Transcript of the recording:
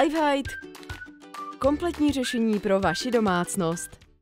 Lifehide. Kompletní řešení pro vaši domácnost.